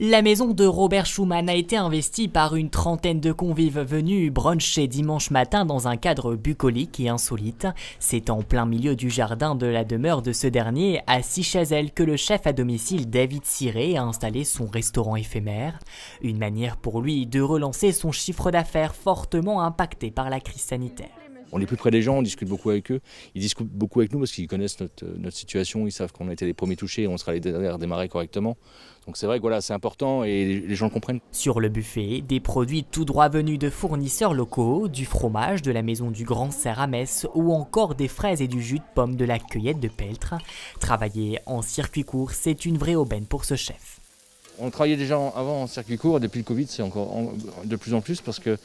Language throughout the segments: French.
La maison de Robert Schumann a été investie par une trentaine de convives venus bruncher dimanche matin dans un cadre bucolique et insolite. C'est en plein milieu du jardin de la demeure de ce dernier, à Sichazel, que le chef à domicile David Siré a installé son restaurant éphémère. Une manière pour lui de relancer son chiffre d'affaires fortement impacté par la crise sanitaire on est plus près des gens, on discute beaucoup avec eux. Ils discutent beaucoup avec nous parce qu'ils connaissent notre, situation, ils savent qu'on a été les premiers touchés et on sera les derniers à démarrer correctement. Donc c'est vrai que voilà, c'est important et les gens le comprennent. Sur le buffet, des produits tout droit venus de fournisseurs locaux, du fromage de la maison du Grand Serre à Metz ou encore des fraises et du jus de pomme de la cueillette de Peltre. Travailler en circuit court, c'est une vraie aubaine pour ce chef. On travaillait déjà avant en circuit court, depuis le Covid c'est encore de plus en plus parce que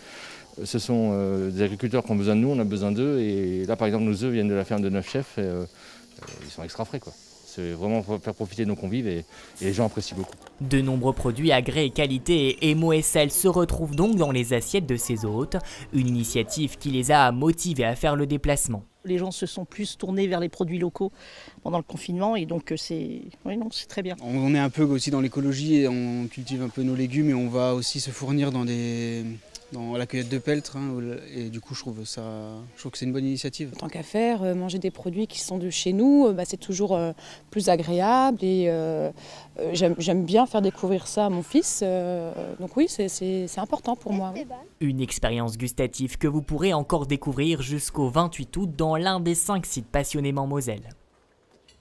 ce sont euh, des agriculteurs qui ont besoin de nous, on a besoin d'eux. Et là, par exemple, nos œufs viennent de la ferme de Neuf Chefs. Et, euh, euh, ils sont extra frais. C'est vraiment pour faire profiter nos convives et, les gens apprécient beaucoup. De nombreux produits agrès et qualité et MOSL se retrouvent donc dans les assiettes de ces hôtes, une initiative qui les a motivés à faire le déplacement. Les gens se sont plus tournés vers les produits locaux pendant le confinement et donc c'est oui, très bien. On est un peu aussi dans l'écologie et on cultive un peu nos légumes et on va aussi se fournir dans des, la cueillette de peltre. Hein, et du coup, je trouve, ça, je trouve que c'est une bonne initiative. Tant qu'à faire, euh, manger des produits qui sont de chez nous, euh, bah, c'est toujours euh, plus agréable. Et j'aime bien faire découvrir ça à mon fils. donc oui, c'est important pour moi. Une expérience gustative que vous pourrez encore découvrir jusqu'au 28 août dans l'un des cinq sites passionnément Moselle.